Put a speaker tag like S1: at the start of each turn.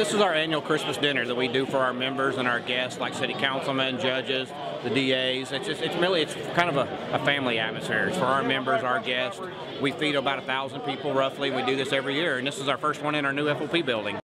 S1: This is our annual Christmas dinner that we do for our members and our guests, like city councilmen, judges, the DAs. It's just, it's really, it's kind of a, a family atmosphere. It's for our members, our guests. We feed about a thousand people roughly. We do this every year, and this is our first one in our new FOP building.